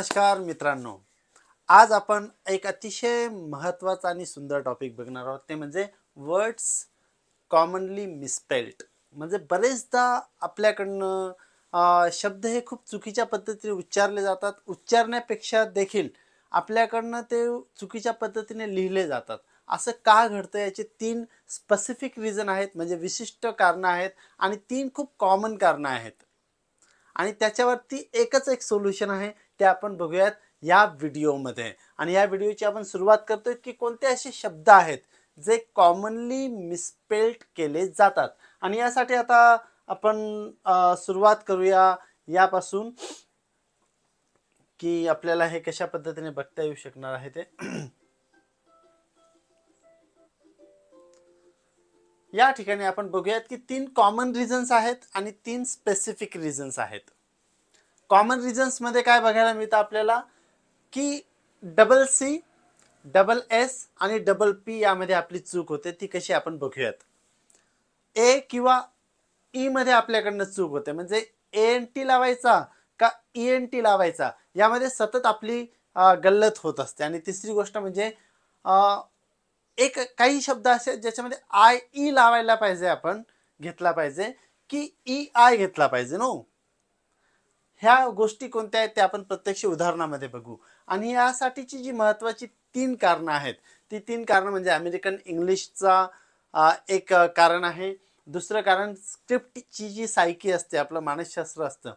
नमस्कार मित्रांनो. आज आपण एक अतिशय महत्त्वाचा आणि सुंदर टॉपिक बघणार आहोत. ते म्हणजे वर्ड्स कॉमनली मिसपेल्ड म्हणजे बरेचदा आपल्याकडनं शब्द हे खूप चुकीच्या पद्धतीने उच्चारले जातात. उच्चारण्यापेक्षा देखील आपल्याकडनं ते चुकीच्या पद्धतीने लिहिले जातात. असं का घडतं याचे तीन स्पेसिफिक रिझन आहेत म्हणजे विशिष्ट कारणं आहेत आणि तीन खूप कॉमन कारणं आहेत. आणि त्याच्यावरती एकच एक सोल्युशन आहे ते आपण बघूयात या व्हिडिओमध्ये. आणि या व्हिडिओची आपण सुरुवात करतोय की कोणते असे शब्द आहेत जे कॉमनली मिसपेल्ट केले जातात. आणि यासाठी आता आपण सुरुवात करूया यापासून की आपल्याला हे कशा पद्धतीने बघता येऊ शकणार आहे ते. या ठिकाणी आपण बघूयात की तीन कॉमन रिझन्स आहेत आणि तीन स्पेसिफिक रिझन्स आहेत. कॉमन रिजन्समध्ये काय बघायला मिळतं आपल्याला? की डबल सी डबल एस आणि डबल पी यामध्ये आपली चूक होते ती कशी आपण बघूयात. ए किंवा ई मध्ये आपल्याकडनं चूक होते म्हणजे ए एन टी लावायचा का ई एन टी लावायचा? यामध्ये सतत आपली गल्लत होत असते. आणि तिसरी गोष्ट म्हणजे एक काही शब्द असे आहेत ज्याच्यामध्ये आय ई लावायला पाहिजे आपण घेतला पाहिजे की ई आय घेतला पाहिजे नो? ह्या गोष्टी कोणत्या आहेत त्या आपण प्रत्यक्ष उदाहरणामध्ये बघू. आणि यासाठीची जी महत्त्वाची तीन कारणं आहेत. ती तीन कारणं म्हणजे अमेरिकन इंग्लिशचा एक कारण आहे. दुसरं कारण स्क्रिप्टची जी सायकी असते आपलं मानसशास्त्र असतं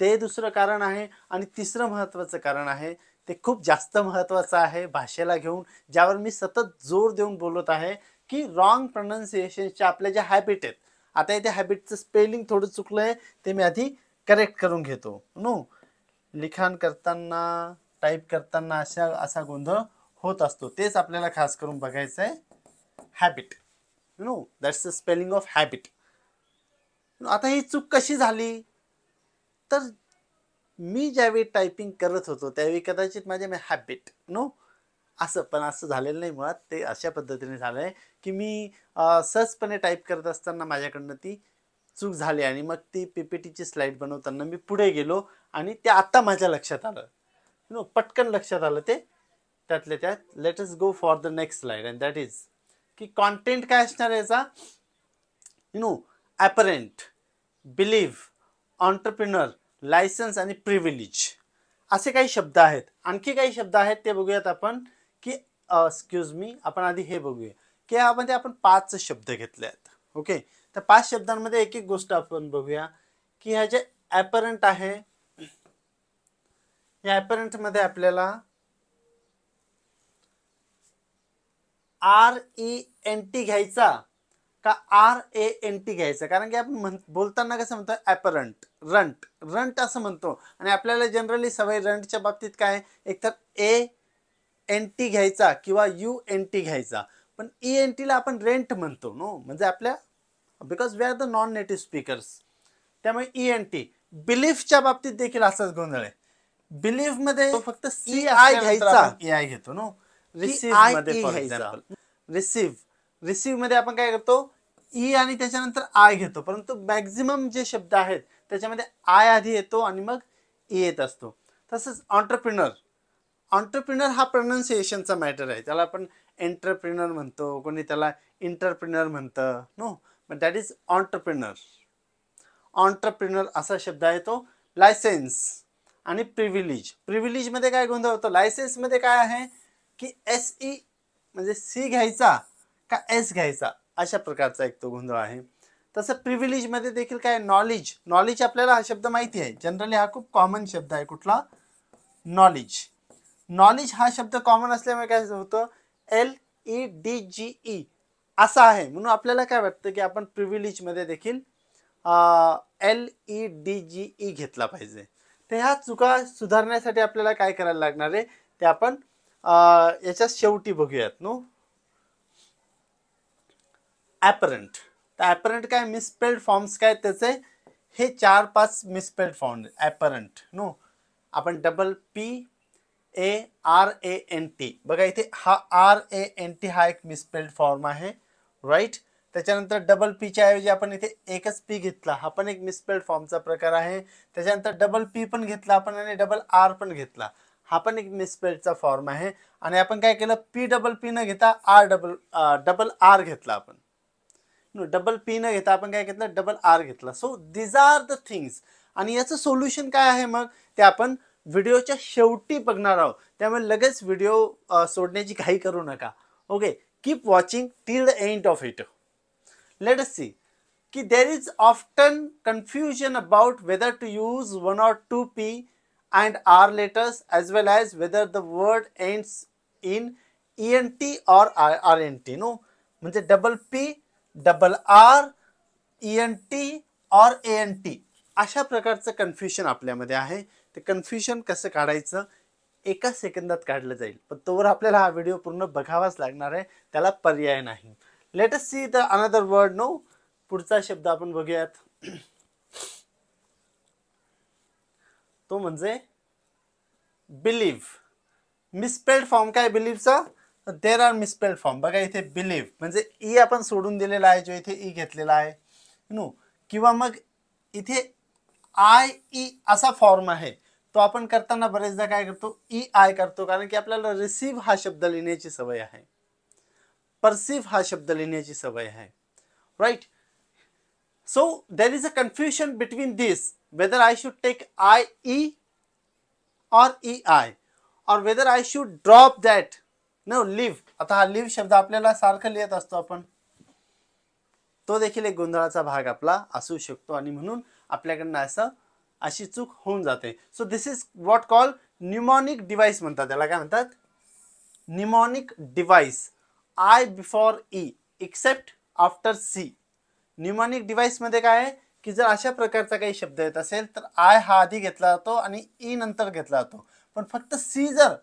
ते दुसरं कारण आहे. आणि तिसरं महत्त्वाचं कारण आहे ते खूप जास्त महत्त्वाचं आहे भाषेला घेऊन ज्यावर मी सतत जोर देऊन बोलत आहे की रॉंग प्रोनाऊन्सिएशनच्या आपल्या ज्या हॅबिट आहेत. आता इथे हॅबिटचं स्पेलिंग थोडं चुकलं आहे ते मी आधी करेक्ट करून घेतो. नो लिखाण करताना टाईप करताना अशा असा गोंधळ होत असतो. तेच आपल्याला खास करून बघायचं आहे. Habit no that's the spelling of habit आता ही चूक कशी झाली? तर मी ज्यावेळी टायपिंग करत होतो त्यावेळी कदाचित माझे हॅबिट नो असं पण असं झालेलं नाही मुळात. ते अशा पद्धतीने झालं आहे की मी सहजपणे टाईप करत असताना माझ्याकडनं ती चूक झाली आणि मग ती पी पी टीची स्लाईड बनवताना मी पुढे गेलो आणि ते आत्ता माझ्या लक्षात आलं. नो पटकन लक्षात आलं ते. त्यातल्या त्यात let us go for the next slide and that is की कॉन्टेंट काय असणार याचा? You know apparent believe entrepreneur license आणि प्रिव्हिलेज असे काही शब्द आहेत. आणखी काही शब्द आहेत ते बघूयात आपण की एक्सक्यूज मी आपण आधी हे बघूया. की यामध्ये आपण पाच शब्द घेतले आहेत ओके तर पाच शब्दांमध्ये एक एक गोष्ट आपण बघूया की ह्या जे ॲपरंट आहे या ॲपरंटमध्ये आपल्याला आर ई एन टी घ्यायचा का आर ए एन टी घ्यायचा? कारण की आपण म्हण बोलताना कसं म्हणतो ॲपरंट रंट रंट असं म्हणतो. आणि आपल्याला जनरली सवय रंटच्या बाबतीत काय एकतर ए एन टी घ्यायचा किंवा यू एन टी घ्यायचा. पण ई एन टीला आपण रेंट म्हणतो नो म्हणजे आपल्या because we are the non native speakers त्यामुळे ई एन टी बिलीफच्या बाबतीत देखील असाच गोंधळ आहे. बिलीफमध्ये फक्त सी आय घ्यायचा. ए आय घेतो नो रिसीव्हमध्ये फॉर एक्झाम्पल रिसीव्ह रिसीव्हमध्ये आपण काय करतो? ई आणि त्याच्यानंतर आय घेतो. परंतु मॅक्झिमम जे शब्द आहेत त्याच्यामध्ये आय आधी येतो आणि मग ई येत असतो. तसंच ऑन्टरप्रिनर ऑन्टरप्रिनर हा प्रोनाऊन्सिएशनचा मॅटर आहे. त्याला आपण एंटरप्रिनर म्हणतो. कोणी त्याला इंटरप्रिनर म्हणतं नो मग दॅट इज ऑन्टरप्रिनर ऑन्टरप्रिनर असा शब्द आहे तो लायसेन्स आणि प्रिव्हिलेज प्रिव्हिलेजमध्ये काय गोंधळ होतो? लायसेन्समध्ये काय आहे? की एस ई म्हणजे सी घ्यायचा का एस घ्यायचा? अशा प्रकारचा एक तो गोंधळ आहे. तसं प्रिव्हिलेजमध्ये देखील काय? नॉलेज नॉलेज आपल्याला हा शब्द माहिती आहे. जनरली हा खूप कॉमन शब्द आहे कुठला? नॉलेज नॉलेज हा शब्द कॉमन असल्यामुळे काय होतं? L E D G E असं आहे. म्हणून आपल्याला काय वाटतं की आपण प्रिव्हिलेजमध्ये देखील L E D G E घेतला पाहिजे. तर ह्या चुका सुधारण्यासाठी आपल्याला काय करायला लागणार आहे? ते आपण याच्या शेवटी बघूयात नो ॲपरंट तर ॲपरंट काय? मिसपेल्ड फॉर्म्स काय त्याचे? हे चार पाच मिसपेल्ड फॉर्म ॲपरंट नो आपण double P A R A N T बघा इथे हा आर ए एन टी हा एक मिसपेल्ड फॉर्म आहे. राईट? त्याच्यानंतर डबल पीच्या ऐवजी आपण इथे एकच पी घेतला. हा पण एक मिसपेल्ड फॉर्मचा प्रकार आहे. त्याच्यानंतर डबल पी पण घेतला आपण आणि डबल आर पण घेतला. हा पण एक मिसपेल्डचा फॉर्म आहे. आणि आपण काय केलं? पी डबल पी न घेता आर डबल डबल आर घेतला आपण. डबल पी न घेता आपण काय घेतलं? डबल आर घेतला. So these are the things आणि याचं सोल्युशन काय आहे मग? ते आपण व्हिडिओच्या शेवटी बघणार आहोत. त्यामुळे लगेच व्हिडिओ सोडण्याची घाई करू नका. Okay keep watching till the end of it Let us see की there इज often confusion about whether to use one or two P and R letters as well as whether the word ends in E N T or R R N T no म्हणजे double P double R E N T or A N T अशा प्रकारचं कन्फ्युशन आपल्यामध्ये आहे. ते कन्फ्युशन कसं काढायचं? एका सेकंदात काढलं जाईल. पण तोवर आपल्याला हा व्हिडिओ पूर्ण बघावाच लागणार आहे. त्याला पर्याय नाही. Let us see the another word no पुढचा शब्द आपण बघूयात. तो म्हणजे बिलीव्ह मिसपेल्ड फॉर्म काय बिलीव्हचा देर आर मिसपेल्ड फॉर्म बघा इथे बिलीव्ह म्हणजे ई आपण सोडून दिलेला आहे जो इथे ई घेतलेला आहे. नो किंवा मग इथे आय ई e असा फॉर्म आहे. तो आपण करताना बरेचदा काय करतो? ई आय करतो. कारण की आपल्याला रिसीव्ह हा शब्द लिहिण्याची सवय आहे. परसिव्ह हा शब्द लिहिण्याची सवय आहे. Right so there is a confusion between this whether I should take I E or E I or whether I should drop that no leave आता हा लिव्ह शब्द आपल्याला सारखं लिहित असतो आपण. तो देखील एक गोंधळाचा भाग आपला असू शकतो. आणि म्हणून आपल्याकडनं असं अशी चूक होऊन जाते. So this is what call mnemonic device म्हणतात. त्याला काय म्हणतात? Mnemonic device I before E except after C mnemonic डिव्हाइसमध्ये काय आहे? की जर अशा प्रकारचा काही शब्द येत असेल तर आय हा आधी घेतला जातो आणि ई नंतर घेतला जातो. पण फक्त सी जर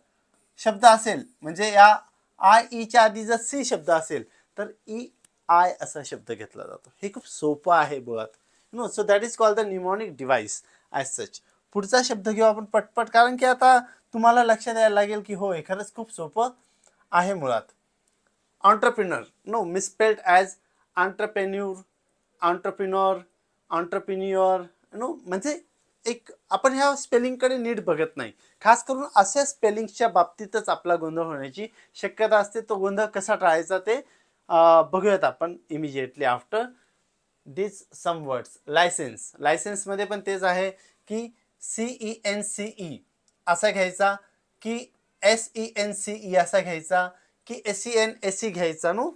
शब्द असेल म्हणजे या आय ईच्या e आधी जर सी शब्द असेल तर e, ई आय असा शब्द घेतला जातो. हे खूप सोपं आहे मुळात no so that is call the mnemonic device as such पुढचा शब्द घेऊ आपण पटपट कारण की आता तुम्हाला लक्षात यायला लागेल की हो हे खरंच खूप सोपं आहे मुळात. Entrepreneur no misspelled as entrepreneur entrepreneur entrepreneur no म्हणजे एक आपण ह्या स्पेलिंगकडे नीट बघत नाही. खास करून अशा स्पेलिंगच्या बाबतीतच आपला गोंधळ होण्याची शक्यता असते. तो गोंधळ कसा टाळायचा ते बघूयात आपण immediately after this some words license लायसेन्समध्ये पण तेच आहे की C E N C E असा घ्यायचा की S E N C E असा घ्यायचा की S E N S E घ्यायचा no.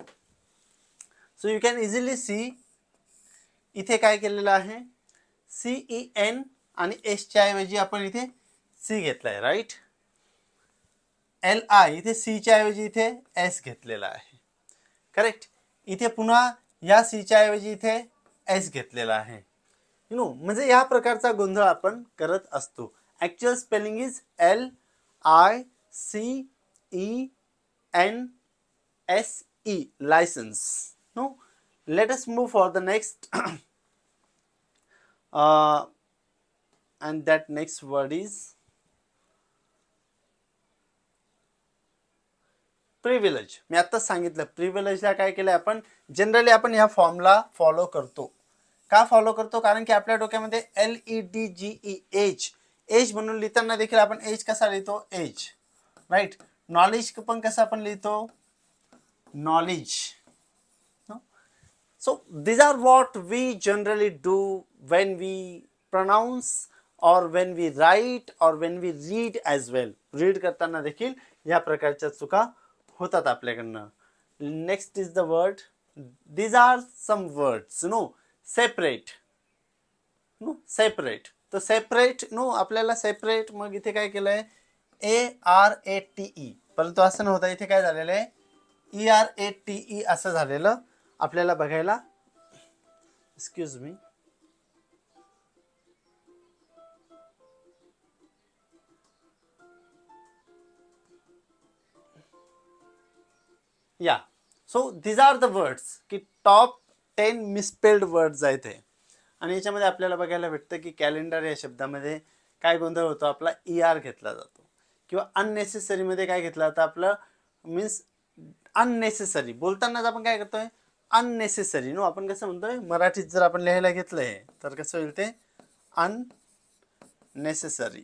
So you can easily see इथे काय केलेलं आहे? सी ई एन आणि एसच्या ऐवजी आपण इथे सी घेतला आहे राईट एल आय इथे सीच्या ऐवजी इथे एस घेतलेला आहे. करेक्ट इथे पुन्हा या सीच्या ऐवजी इथे एस घेतलेला आहे. यु नो म्हणजे या प्रकारचा गोंधळ आपण करत असतो. Actual spelling is L I C E N S E license no let us move for the next and that next word is privilege मी आत्ताच सांगितलं प्रिव्हिलेजला काय केलं आपण? जनरली आपण ह्या फॉर्मला फॉलो करतो. का फॉलो करतो? कारण की आपल्या डोक्यामध्ये L E D G E edge edge म्हणून लिहिताना देखील आपण एज कसा लिहितो? एज राईट नॉलेज पण कसं आपण लिहितो? Knowledge so these are what we generally do when we pronounce or when we write or when we read as well read करताना देखील या प्रकारच्या चुका होतात आपल्याकडनं. Next is the word these are some words no separate no separate तर separate no आपल्याला separate मग इथे काय केलं आहे A R A T E परंतु असं नव्हतं. इथे काय झालेलं आहे? E R A T E असं झालेलं आपल्याला बघायला. एक्सक्यूज मी या. So these are the words की टॉप टेन मिसपेल्ड वर्ड्स आहेत हे. आणि याच्यामध्ये आपल्याला बघायला भेटतं की कॅलेंडर या शब्दामध्ये काय गोंधळ होतो? आपला ई आर घेतला जातो. किंवा अननेसेसरीमध्ये काय घेतलं जातं? आपलं मीन्स अननेसेसरी बोलतानाच आपण काय करतोय? अननेसेसरी नो आपण कसं म्हणतोय? मराठीत जर आपण लिहायला घेतलं आहे तर कसं होईल ते? अननेसेसरी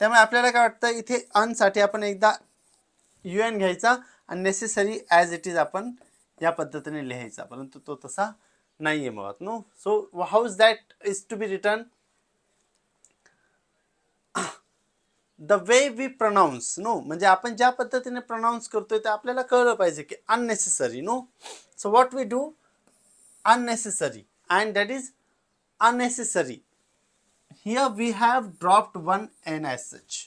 त्यामुळे आपल्याला काय वाटतं? इथे अनसाठी आपण एकदा यू एन घ्यायचा. अननेसेसरी ॲज इट इज आपण या पद्धतीने लिहायचा. परंतु तो तसा नाही आहे मुळात no so how is that is to be return the way we pronounce no म्हणजे आपण ज्या पद्धतीने प्रनाऊन्स करतोय ते आपल्याला कळलं पाहिजे की unnecessary no so what we do unnecessary and that is unnecessary here we have dropped one N S such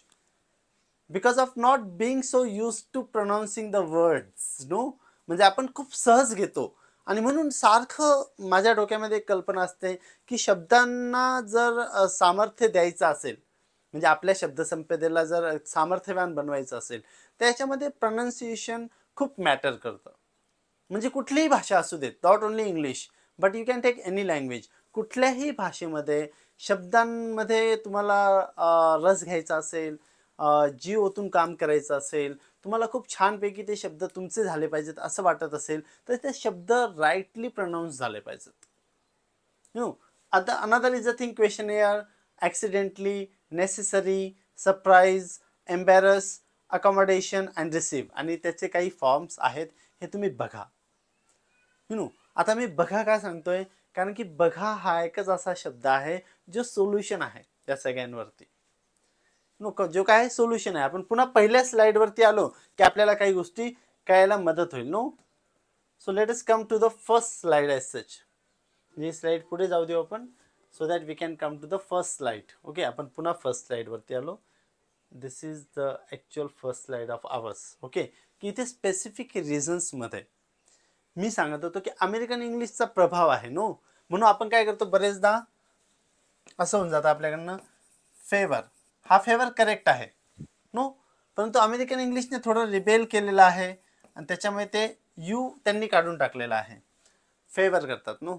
because of not being so use to pronouncing the words no म्हणजे आपण खूप सहज घेतो. आणि म्हणून सारखं माझ्या डोक्यामध्ये एक कल्पना असते की शब्दांना जर सामर्थ्य द्यायचं असेल म्हणजे आपल्या शब्दसंपदेला जर सामर्थ्यवान बनवायचं असेल तर याच्यामध्ये प्रनाऊन्सिएशन खूप मॅटर करतं. म्हणजे कुठलीही भाषा असू देत not only English but you can take any language कुठल्याही भाषेमध्ये शब्दांमध्ये तुम्हाला रस घ्यायचा असेल जीव ओतून काम करायचं असेल तुम्हाला खूप छानपैकी ते शब्द तुमचे झाले पाहिजेत असं वाटत असेल तर ते शब्द राईटली प्रनाऊन्स झाले पाहिजेत. नो आता another is a thing question air accidentally necessary surprise embarrass accommodation and receive आणि त्याचे काही फॉर्म्स आहेत हे तुम्ही बघा. यु नो आता मी बघा काय सांगतोय कारण की बघा हा एकच असा शब्द आहे जो सोल्युशन आहे या सगळ्यांवरती. नो जो काय सोल्युशन आहे. आपण पुन्हा पहिल्या स्लाइडवरती आलो की आपल्याला काही गोष्टी कळायला मदत होईल. No so let is come to the first slide as such he slide पुढे जाऊ देऊ आपण so that we can come to the first slide okay आपण पुन्हा फर्स्ट स्लाइडवरती आलो. This is the actual first slide of ours okay की इथे स्पेसिफिक रिझन्समध्ये मी सांगत होतो की अमेरिकन इंग्लिशचा प्रभाव आहे. नो म्हणून आपण काय करतो? बरेचदा असं होऊन जातं आपल्याकडनं फेवर हा फेवर करेक्ट आहे. नो परंतु अमेरिकन इंग्लिशने थोडं रिबेल केलेलं आहे आणि त्याच्यामुळे ते यू त्यांनी काढून टाकलेलं आहे. फेवर करतात नो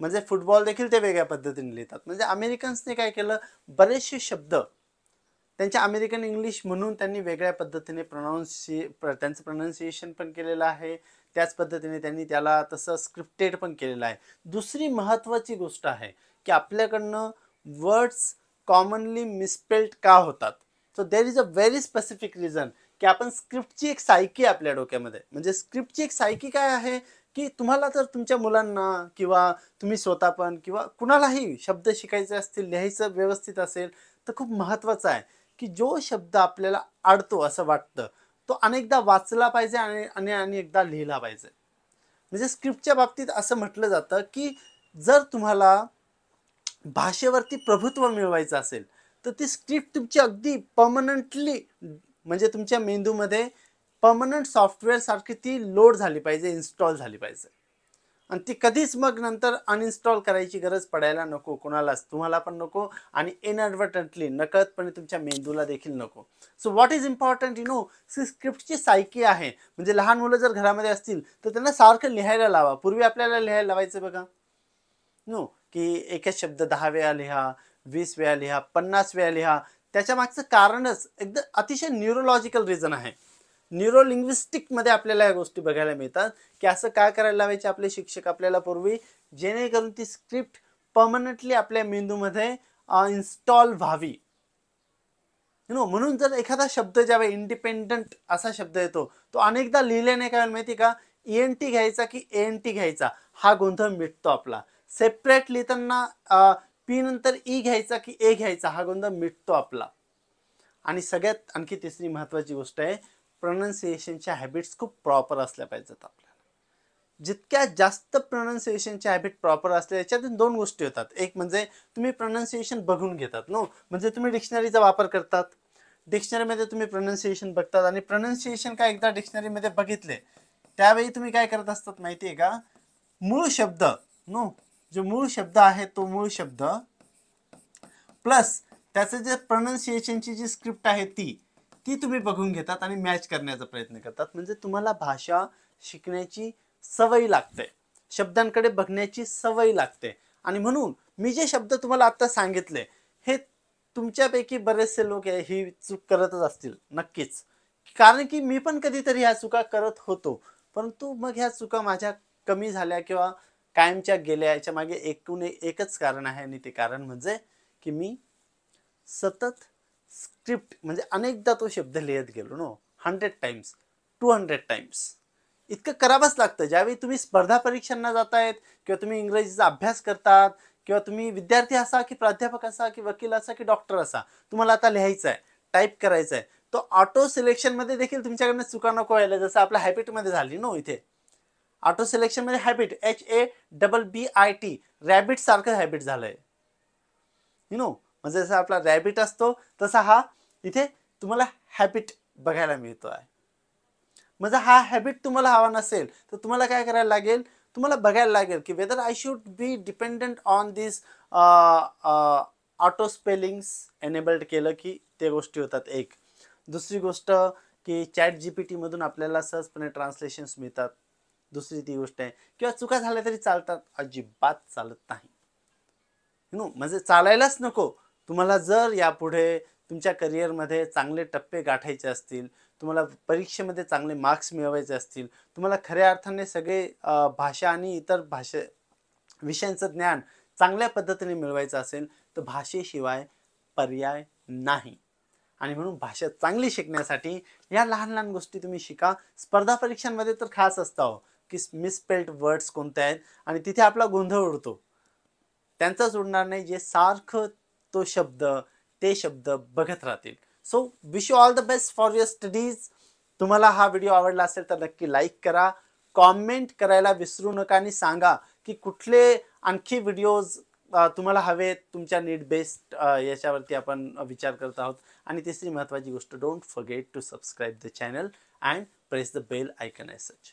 म्हणजे फुटबॉल देखील ते वेगळ्या पद्धतीने लिहितात. म्हणजे अमेरिकन्सने काय केलं? बरेचसे शब्द त्यांच्या अमेरिकन इंग्लिश म्हणून त्यांनी वेगळ्या पद्धतीने प्रोनाऊन्सि त्यांचं प्रोनाऊन्सिएशन पण केलेलं आहे. त्याच पद्धतीने त्यांनी त्याला तसं स्क्रिप्टेड पण केलेलं आहे. दुसरी महत्त्वाची गोष्ट आहे की आपल्याकडनं वर्ड्स कॉमनली मिसपेल्ट का होतात? So there is a very specific reason की आपण स्क्रिप्टची एक सायकी आपल्या डोक्यामध्ये. म्हणजे स्क्रिप्टची एक सायकी काय आहे? की तुम्हाला जर तुमच्या मुलांना किंवा तुम्ही स्वतः पण किंवा कुणालाही शब्द शिकायचे असतील लिहायचं व्यवस्थित असेल तर खूप महत्त्वाचं आहे की जो शब्द आपल्याला आडतो असं वाटतं तो अनेकदा वाचला पाहिजे आणि आणि अनेकदा लिहिला पाहिजे. म्हणजे स्क्रिप्टच्या बाबतीत असं म्हटलं जातं की जर तुम्हाला भाषेवरती प्रभुत्व मिळवायचं असेल तर ती स्क्रिप्ट तुमची अगदी परमनंटली म्हणजे तुमच्या मेंदूमध्ये परमनंट सॉफ्टवेअरसारखी ती लोड झाली पाहिजे इन्स्टॉल झाली पाहिजे. आणि ती कधीच मग नंतर अनइन्स्टॉल करायची गरज पडायला नको कोणालाच तुम्हाला पण नको आणि इनॲडव्हर्टंटली नकळतपणे तुमच्या मेंदूला देखील नको. So what is important you know स्क्रिप्टची psyche आहे. म्हणजे लहान मुलं जर घरामध्ये असतील तर त्यांना सारखं लिहायला लावा. पूर्वी आपल्याला लिहायला लावायचं बघा. नो की एकच शब्द दहा वेळा लिहा वीस वेळा लिहा पन्नास वेळा लिहा. त्याच्या मागचं कारणच एकदम अतिशय न्यूरोलॉजिकल रिझन आहे. न्यूरोलिंग्विस्टिकमध्ये आपल्याला या गोष्टी बघायला मिळतात की असं काय करायला लावायचे आपले शिक्षक आपल्याला पूर्वी? जेणेकरून ती स्क्रिप्ट परमनंटली आपल्या मेंदूमध्ये इन्स्टॉल व्हावी. यु नो म्हणून जर एखादा शब्द ज्यावेळी इंडिपेंडंट असा शब्द येतो तो अनेकदा लिहिल्याने काय माहिती का? ई एन टी घ्यायचा की ए एन टी घ्यायचा. हा गोंधळ मिटतो आपला. सेपरेट लिहिताना पी नंतर ई घ्यायचा की ए घ्यायचा हा गोंधळ मिटतो आपला. आणि सगळ्यात आणखी तिसरी महत्त्वाची गोष्ट आहे प्रोनाऊन्सिएशनच्या हॅबिट्स खूप प्रॉपर असल्या पाहिजेत आपल्याला. जितक्या जास्त प्रोनाऊन्सिएशनच्या हॅबिट प्रॉपर असल्या याच्यातून दोन गोष्टी होतात. एक म्हणजे तुम्ही प्रोनाऊन्सिएशन बघून घेतात नो म्हणजे तुम्ही डिक्शनरीचा वापर करतात. डिक्शनरीमध्ये तुम्ही प्रोनाऊन्सिएशन बघतात आणि प्रोनाऊन्सिएशन काय एकदा डिक्शनरीमध्ये बघितले त्यावेळी तुम्ही काय करत असतात माहिती आहे का? मूळ शब्द नो जो मूळ शब्द आहे तो मूळ शब्द. प्लस त्याचं जे प्रोनाऊन्सिएशनची जी स्क्रिप्ट आहे ती ती तुम्ही बघून घेतात आणि मॅच करण्याचा प्रयत्न करतात. म्हणजे तुम्हाला भाषा शिकण्याची सवय लागते. शब्दांकडे बघण्याची सवय लागते. आणि म्हणून मी जे शब्द तुम्हाला आत्ता सांगितले हे तुमच्यापैकी बरेचसे लोक आहे ही चूक करतच असतील नक्कीच. कारण की मी पण कधीतरी ह्या चुका करत होतो. परंतु मग ह्या चुका माझ्या कमी झाल्या किंवा कायमच्या गेल्या याच्या मागे एकूण एकच कारण आहे आणि ते कारण म्हणजे की मी सतत स्क्रिप्ट म्हणजे अनेकदा तो शब्द लिहित गेलो no hundred times two hundred times इतकं करावंच लागतं. ज्यावेळी तुम्ही स्पर्धा परीक्षांना जातायत किंवा तुम्ही इंग्रजीचा अभ्यास करतात किंवा तुम्ही विद्यार्थी असा की प्राध्यापक असा की वकील असा की डॉक्टर असा तुम्हाला आता लिहायचं आहे टाईप करायचं आहे तो ऑटो सिलेक्शनमध्ये देखील तुमच्याकडनं चुका नको व्हायला जसं आपल्या हॅबिटमध्ये झाली नो इथे. Auto सिलेक्शनमध्ये habit H A double B I T rabbit सारखं हॅबिट झालंय. यु नो म्हणजे जसा आपला रॅबिट असतो तसा हा इथे तुम्हाला हॅबिट बघायला मिळतो आहे म्हणजे हा हॅबिट तुम्हाला हवा नसेल तर तुम्हाला काय करायला लागेल? तुम्हाला बघायला लागेल की whether I should be dependent on this auto spellings enabled केलं की ते गोष्टी होतात एक. दुसरी गोष्ट की चॅट जी पी टीमधून आपल्याला सहजपणे ट्रान्सलेशन्स मिळतात. दुसरी ती गोष्ट आहे. किंवा चुका झाल्या तरी चालतात. अजिबात चालत नाही. नो म्हणजे चालायलाच नको. तुम्हाला जर यापुढे तुमच्या करिअरमध्ये चांगले टप्पे गाठायचे असतील तुम्हाला परीक्षेमध्ये चांगले मार्क्स मिळवायचे असतील तुम्हाला खऱ्या अर्थाने सगळे भाषा आणि इतर भाषे विषयांचं ज्ञान चांगल्या पद्धतीने मिळवायचं असेल तर भाषेशिवाय पर्याय नाही. आणि म्हणून भाषा चांगली शिकण्यासाठी या लहान लहान गोष्टी तुम्ही शिका. स्पर्धा परीक्षांमध्ये तर खास असतं हो, की मिसपेल्ड वर्ड्स कोणते आहेत आणि तिथे आपला गोंधळ उडतो. त्यांचाच उडणार नाही जे सारखं तो शब्द ते शब्द बघत राहतील. So wish you all the best for your studies तुम्हाला हा व्हिडिओ आवडला असेल तर नक्की लाईक करा. कॉमेंट करायला विसरू नका आणि सांगा की कुठले आणखी व्हिडिओज तुम्हाला हवे तुमच्या नीड बेस्ड याच्यावरती आपण विचार करत आहोत. आणि तिसरी महत्त्वाची गोष्ट don't forget to subscribe the channel and press the bell icon as such